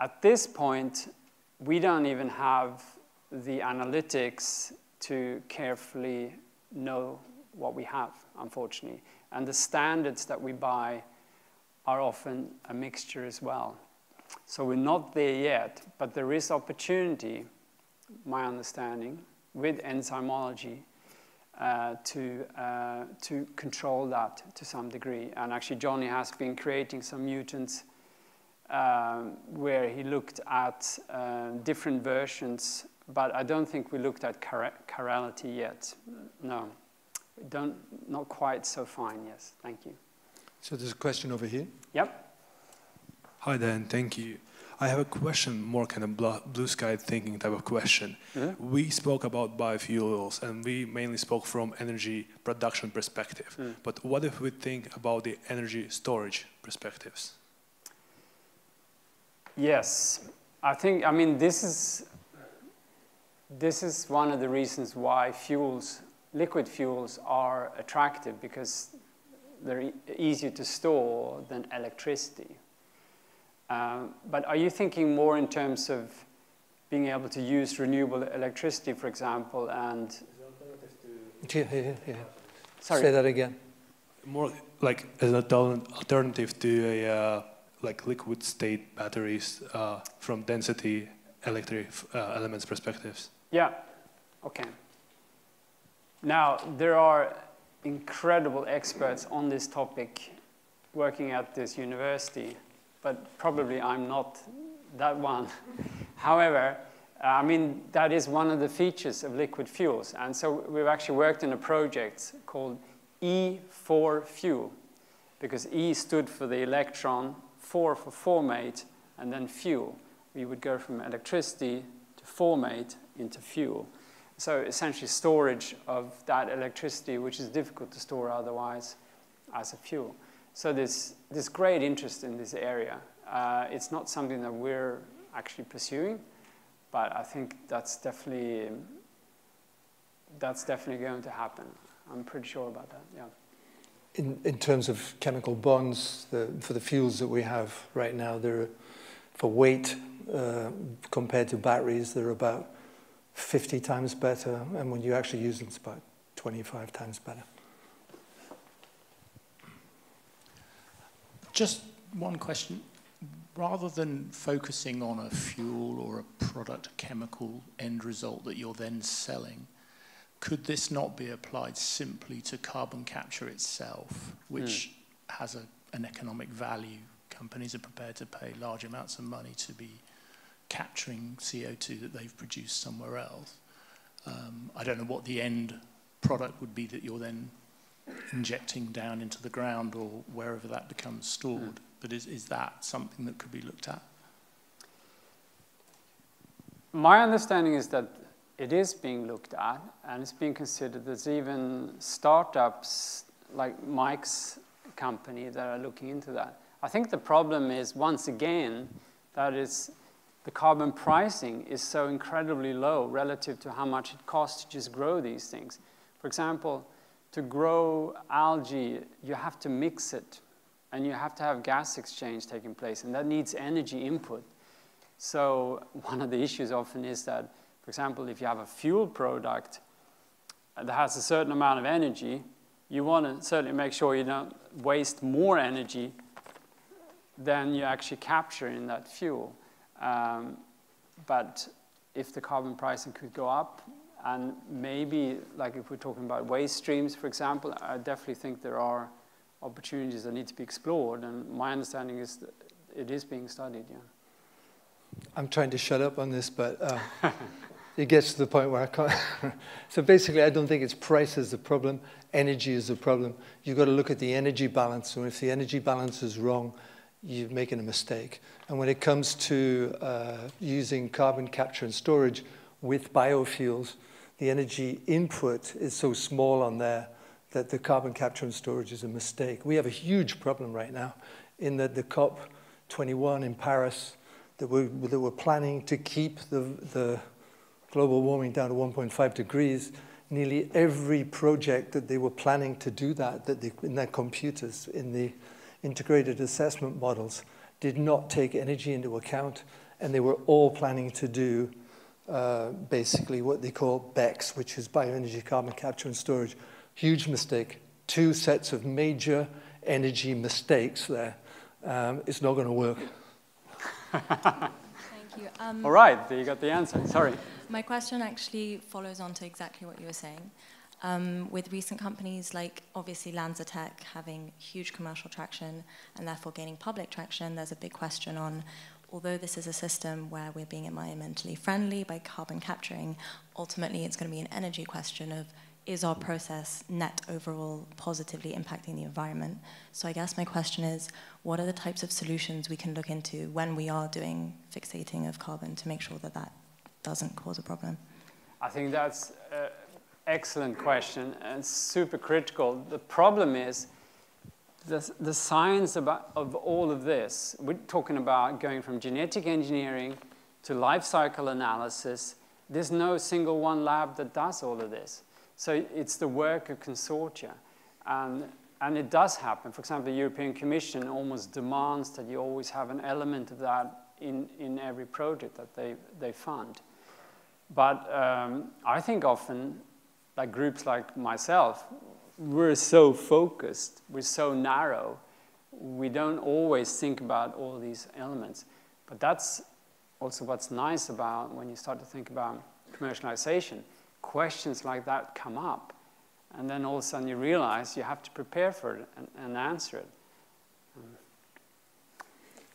At this point, we don't even have the analytics to carefully know what we have, unfortunately. And the standards that we buy are often a mixture as well. So we're not there yet, but there is opportunity, my understanding, with enzymology uh, to, uh, to control that to some degree. And actually, Johnny has been creating some mutants um, where he looked at uh, different versions, but I don't think we looked at chir chirality yet. No don't, not quite so fine, yes. Thank you. So there's a question over here. Yep. Hi, Dan. Thank you. I have a question, more kind of blue sky thinking type of question. Mm -hmm. We spoke about biofuels, and we mainly spoke from energy production perspective. Mm. But what if we think about the energy storage perspectives? Yes, I think. I mean, this is this is one of the reasons why fuels liquid fuels are attractive because they're e easier to store than electricity. Um, but are you thinking more in terms of being able to use renewable electricity, for example, and... Yeah, yeah, yeah. Sorry. Say that again. More like as an alternative to a uh, like liquid state batteries uh, from density electric uh, elements perspectives. Yeah, okay. Now, there are incredible experts on this topic working at this university, but probably I'm not that one. However, I mean, that is one of the features of liquid fuels. And so we've actually worked in a project called E4 fuel, because E stood for the electron, 4 for formate, and then fuel. We would go from electricity to formate into fuel. So essentially storage of that electricity, which is difficult to store otherwise as a fuel. So there's, there's great interest in this area. Uh, it's not something that we're actually pursuing, but I think that's definitely, that's definitely going to happen. I'm pretty sure about that, yeah. In, in terms of chemical bonds, the, for the fuels that we have right now, they're, for weight uh, compared to batteries, they're about 50 times better, and when you actually use them, it's about 25 times better. Just one question. Rather than focusing on a fuel or a product, chemical end result that you're then selling, could this not be applied simply to carbon capture itself, which mm. has a, an economic value? Companies are prepared to pay large amounts of money to be capturing CO2 that they've produced somewhere else. Um, I don't know what the end product would be that you're then injecting down into the ground or wherever that becomes stored. Mm. But is, is that something that could be looked at? My understanding is that it is being looked at and it's being considered. There's even startups like Mike's company that are looking into that. I think the problem is, once again, that is the carbon pricing is so incredibly low relative to how much it costs to just grow these things. For example, to grow algae, you have to mix it, and you have to have gas exchange taking place, and that needs energy input. So one of the issues often is that, for example, if you have a fuel product, that has a certain amount of energy, you want to certainly make sure you don't waste more energy than you actually capture in that fuel. Um, but if the carbon pricing could go up, and maybe, like if we're talking about waste streams, for example, I definitely think there are opportunities that need to be explored. And my understanding is that it is being studied, yeah. I'm trying to shut up on this, but uh, it gets to the point where I can't. so basically, I don't think it's price is the problem, energy is the problem. You've got to look at the energy balance. And if the energy balance is wrong, you're making a mistake. And when it comes to uh, using carbon capture and storage with biofuels, the energy input is so small on there that the carbon capture and storage is a mistake. We have a huge problem right now in that the COP21 in Paris that we're, that we're planning to keep the, the global warming down to 1.5 degrees, nearly every project that they were planning to do that, that they, in their computers, in the integrated assessment models, did not take energy into account, and they were all planning to do uh, basically what they call BECCS, which is bioenergy carbon capture and storage. Huge mistake. Two sets of major energy mistakes there. Um, it's not going to work. Thank you. Um, All right, you got the answer. Sorry. My question actually follows on to exactly what you were saying. Um, with recent companies like obviously LanzaTech having huge commercial traction and therefore gaining public traction, there's a big question on although this is a system where we're being environmentally friendly by carbon capturing, ultimately it's going to be an energy question of is our process net overall positively impacting the environment? So I guess my question is, what are the types of solutions we can look into when we are doing fixating of carbon to make sure that that doesn't cause a problem? I think that's an excellent question and super critical. The problem is the, the science about, of all of this, we're talking about going from genetic engineering to life cycle analysis. There's no single one lab that does all of this. So it's the work of consortia. And, and it does happen. For example, the European Commission almost demands that you always have an element of that in, in every project that they, they fund. But um, I think often, like groups like myself, we're so focused, we're so narrow, we don't always think about all these elements. But that's also what's nice about when you start to think about commercialization questions like that come up. And then all of a sudden you realize you have to prepare for it and, and answer it.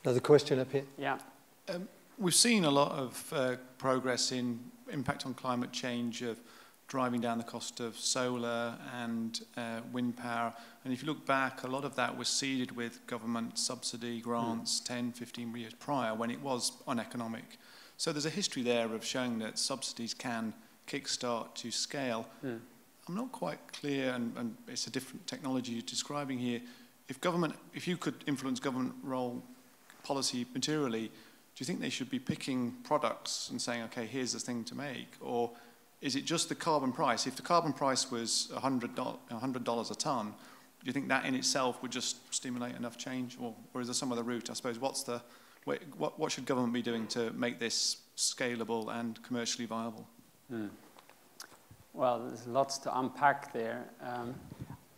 Another question up here. Yeah. Um, we've seen a lot of uh, progress in impact on climate change of driving down the cost of solar and uh, wind power. And if you look back, a lot of that was seeded with government subsidy grants mm. 10, 15 years prior when it was uneconomic. So there's a history there of showing that subsidies can kickstart to scale. Mm. I'm not quite clear, and, and it's a different technology you're describing here. If government, if you could influence government role policy materially, do you think they should be picking products and saying, okay, here's the thing to make? Or is it just the carbon price? If the carbon price was $100, $100 a ton, do you think that in itself would just stimulate enough change? Or, or is there some other route? I suppose, what's the, what, what should government be doing to make this scalable and commercially viable? Mm. Well, there's lots to unpack there. Um,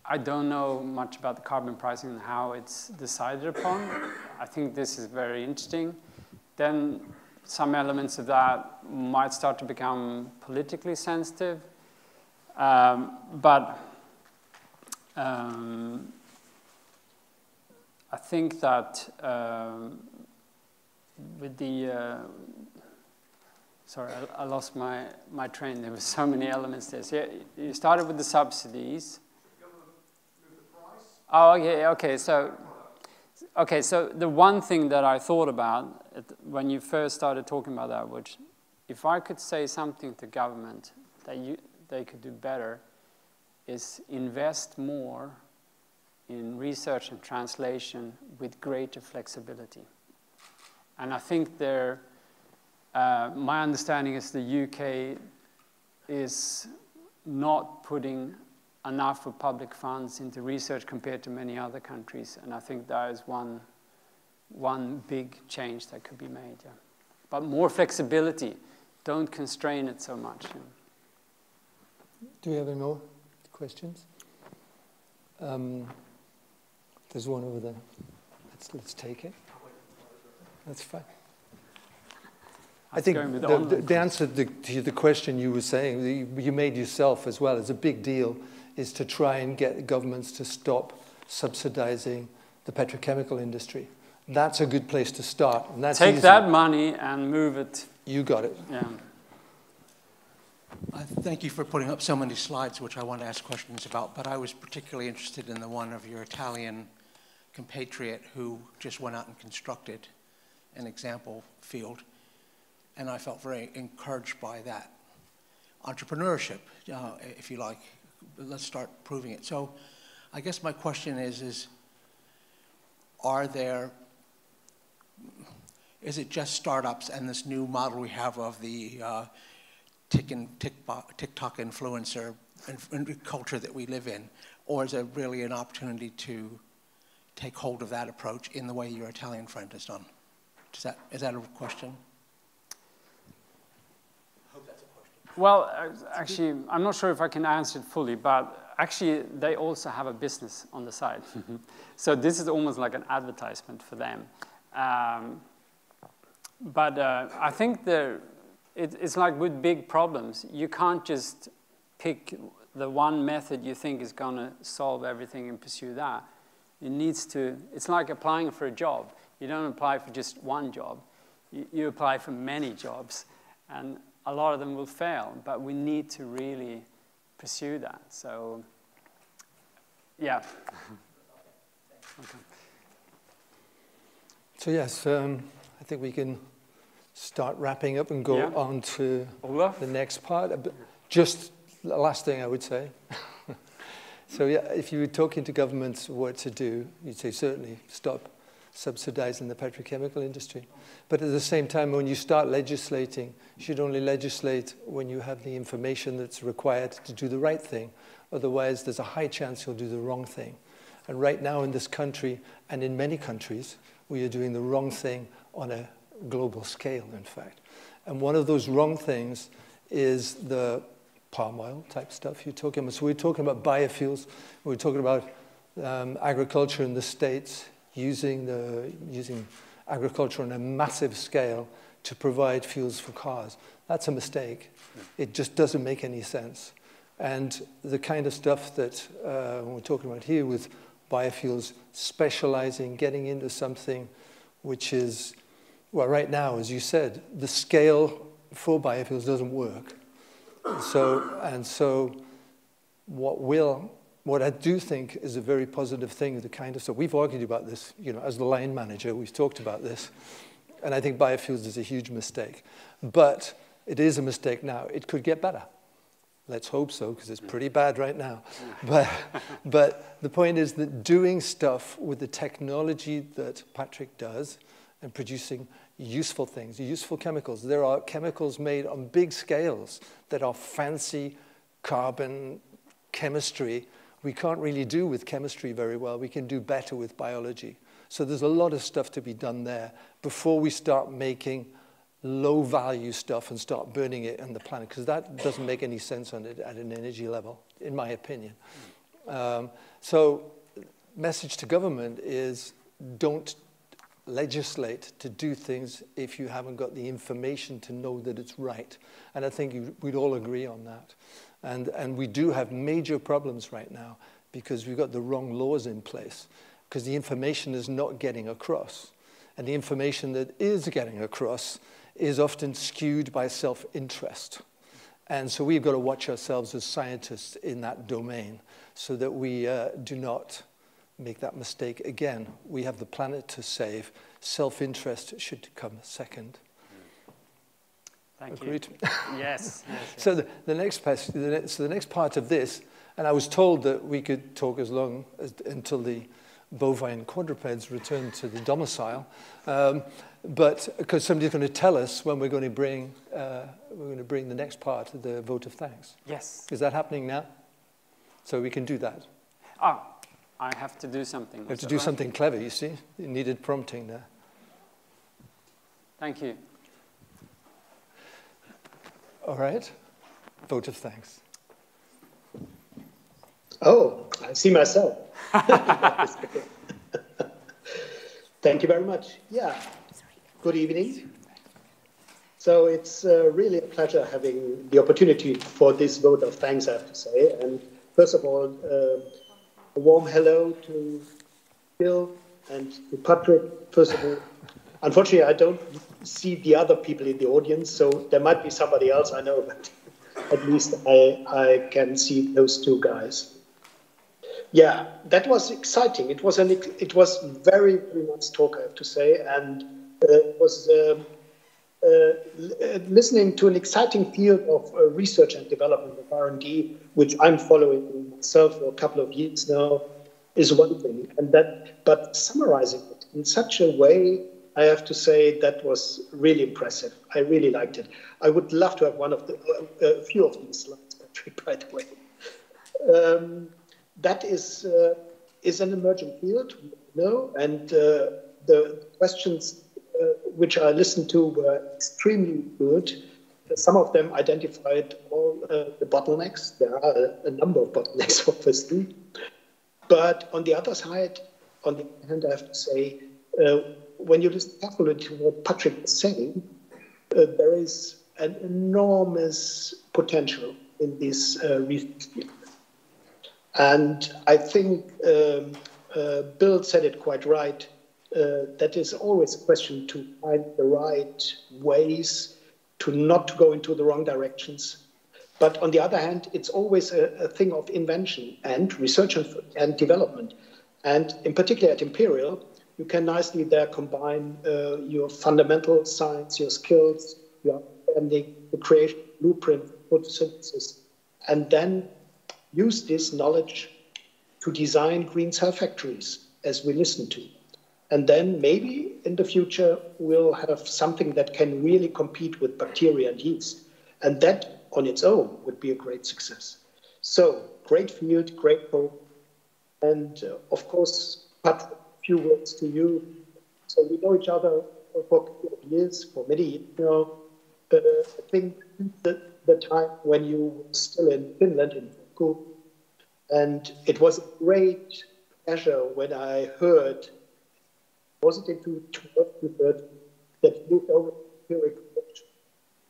I don't know much about the carbon pricing and how it's decided upon. I think this is very interesting. Then some elements of that might start to become politically sensitive. Um, but um, I think that um, with the uh, sorry, I, I, lost my, my train. There were so many elements there. So you started with the subsidies. Oh, okay, okay. So, okay. So the one thing that I thought about when you first started talking about that, which, if I could say something to government that you they could do better, is invest more in research and translation with greater flexibility. And I think there uh, my understanding is the UK is not putting enough of public funds into research compared to many other countries, and I think that is one, one big change that could be made. Yeah. But more flexibility, don't constrain it so much. Do we have any more questions? Um, there's one over there. Let's, let's take it. That's fine. I think the, the, the, answer to, to the question you were saying, you made yourself as well, is a big deal, is to try and get governments to stop subsidizing the petrochemical industry. That's a good place to start. And that's Take easy. that money and move it. You got it. Yeah. Uh, thank you for putting up so many slides, which I want to ask questions about, but I was particularly interested in the one of your Italian compatriot who just went out and constructed an example field and I felt very encouraged by that. Entrepreneurship, uh, if you like, let's start proving it. So I guess my question is, is are there, is it just startups and this new model we have of the uh, TikTok influencer culture that we live in, or is it really an opportunity to take hold of that approach in the way your Italian friend has done? Is that, is that a question? Well, actually, I'm not sure if I can answer it fully, but actually, they also have a business on the side. so this is almost like an advertisement for them. Um, but uh, I think it, it's like with big problems, you can't just pick the one method you think is going to solve everything and pursue that. It needs to, it's like applying for a job. You don't apply for just one job. You, you apply for many jobs. And a lot of them will fail, but we need to really pursue that. So, yeah. okay. So yes, um, I think we can start wrapping up and go yeah. on to Olaf? the next part. Just the last thing I would say. so yeah, if you were talking to governments what to do, you'd say certainly stop subsidizing the petrochemical industry. But at the same time, when you start legislating, you should only legislate when you have the information that's required to do the right thing. Otherwise, there's a high chance you'll do the wrong thing. And right now in this country, and in many countries, we are doing the wrong thing on a global scale, in fact. And one of those wrong things is the palm oil type stuff you're talking about. So we're talking about biofuels. We're talking about um, agriculture in the States using, the, using agriculture on a massive scale to provide fuels for cars. That's a mistake. It just doesn't make any sense. And the kind of stuff that uh, we're talking about here with biofuels, specializing, getting into something which is, well, right now, as you said, the scale for biofuels doesn't work. So, and so what will what I do think is a very positive thing, the kind of stuff, we've argued about this, you know, as the line manager, we've talked about this, and I think biofuels is a huge mistake. But it is a mistake now. It could get better. Let's hope so, because it's pretty bad right now. But, but the point is that doing stuff with the technology that Patrik does and producing useful things, useful chemicals. There are chemicals made on big scales that are fancy carbon chemistry we can't really do with chemistry very well. We can do better with biology. So there's a lot of stuff to be done there before we start making low value stuff and start burning it on the planet, because that doesn't make any sense on it at an energy level, in my opinion. Um, so message to government is don't legislate to do things if you haven't got the information to know that it's right. And I think we'd all agree on that. And, and we do have major problems right now because we've got the wrong laws in place because the information is not getting across. And the information that is getting across is often skewed by self-interest. And so we've got to watch ourselves as scientists in that domain so that we uh, do not make that mistake again. We have the planet to save. Self-interest should come second. Thank Agreed. you. yes, yes, yes. So the, the next the, so the next part of this, and I was told that we could talk as long as, until the bovine quadrupeds return to the domicile, um, but because somebody's going to tell us when we're going to bring uh, we're going to bring the next part, of the vote of thanks. Yes. Is that happening now? So we can do that. Ah, I have to do something. You have to do right? something clever. You see, you needed prompting there. Thank you. All right. Vote of thanks. Oh, I see myself. Thank you very much. Yeah. Good evening. So it's uh, really a pleasure having the opportunity for this vote of thanks, I have to say. And first of all, uh, a warm hello to Bill and to Patrik. First of all, unfortunately, I don't see the other people in the audience, so there might be somebody else I know, but at least I, I can see those two guys. Yeah, that was exciting. It was an it was very very nice talk, I have to say, and uh, it was um, listening to an exciting field of uh, research and development of R and D, which I'm following myself for a couple of years now, is one thing, and that but summarizing it in such a way I have to say that was really impressive. I really liked it. I would love to have one of the, uh, a few of these slides, Patrik, by the way. Um, that is, uh, is an emerging field, know, and uh, the questions uh, which I listened to were extremely good. Some of them identified all uh, the bottlenecks. There are a, a number of bottlenecks, obviously. But on the other side, on the other hand, I have to say, uh, when you listen carefully to what Patrik is saying, uh, there is an enormous potential in this uh, research. And I think um, uh, Bill said it quite right. Uh, that is always a question to find the right ways to not go into the wrong directions. But on the other hand, it's always a, a thing of invention and research and, and development. And in particular at Imperial, you can nicely there combine uh, your fundamental science, your skills, your understanding, the creation blueprint, photosynthesis, and then use this knowledge to design green cell factories as we listen to. And then maybe in the future we'll have something that can really compete with bacteria and yeast. And that on its own would be a great success. So great field, great hope. And uh, of course, but a few words to you. So we know each other for years, for many years now. Uh, I think the, the time when you were still in Finland, in Turku, and it was a great pleasure when I heard, was it in 2013, that you over to Empiric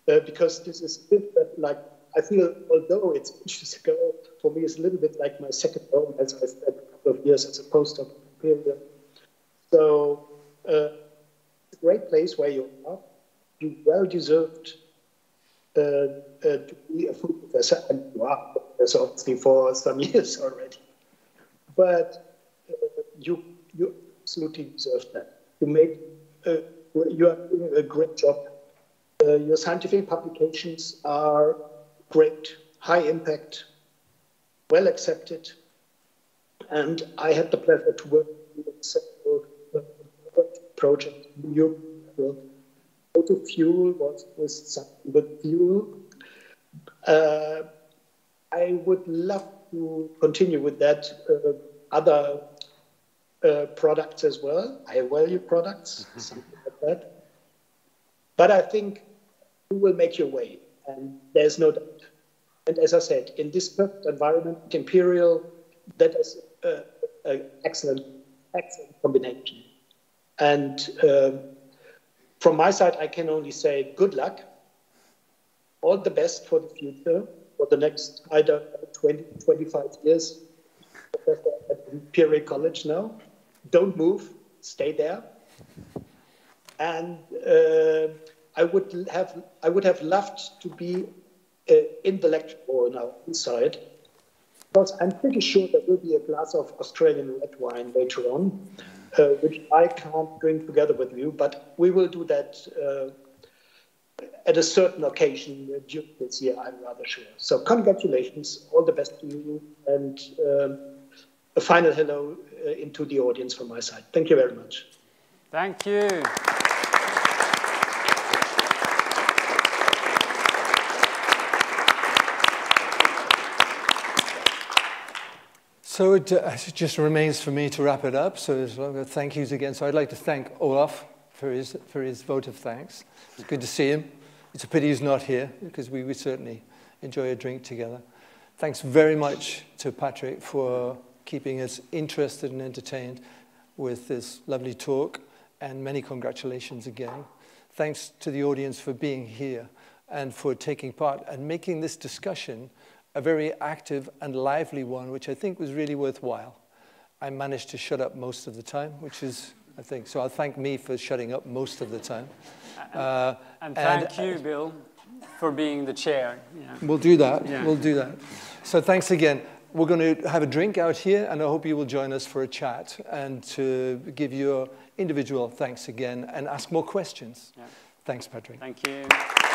uh, because this is a bit like, I feel, although it's ages ago, for me it's a little bit like my second home, as I spent a couple of years as a postdoc Imperial. So, uh, great place where you are. You well deserved uh, uh, to be a food professor, and you are a professor obviously for some years already. But uh, you you absolutely deserve that. You made uh, you are doing a great job. Uh, your scientific publications are great, high impact, well accepted, and I had the pleasure to work with several project in Europe. Photofuel was, was but fuel. Uh, I would love to continue with that. Uh, other uh, products as well, high value products, something like that. But I think you will make your way, and there's no doubt. And as I said, in this perfect environment, Imperial, that is an excellent, excellent combination. And uh, from my side, I can only say good luck, all the best for the future, for the next, I don't know, 20, 25 years. At Imperial College now. Don't move, stay there. And uh, I would have, I would have loved to be uh, in the lecture hall now inside, because I'm pretty sure there will be a glass of Australian red wine later on uh, which I can't drink together with you, but we will do that uh, at a certain occasion during this year, I'm rather sure. So, congratulations, all the best to you, and um, a final hello into the audience from my side. Thank you very much. Thank you. So it, uh, it, just remains for me to wrap it up. So thank yous again. So I'd like to thank Olaf for his, for his vote of thanks. It's good to see him. It's a pity he's not here because we would certainly enjoy a drink together. Thanks very much to Patrik for keeping us interested and entertained with this lovely talk, and many congratulations again. Thanks to the audience for being here and for taking part and making this discussion a very active and lively one, which I think was really worthwhile. I managed to shut up most of the time, which is, I think, so I'll thank me for shutting up most of the time. Uh, and, thank and, you, Bill, for being the chair. Yeah. We'll do that. Yeah. We'll do that. So thanks again. We're going to have a drink out here, and I hope you will join us for a chat and to give your individual thanks again and ask more questions. Yeah. Thanks, Patrik. Thank you.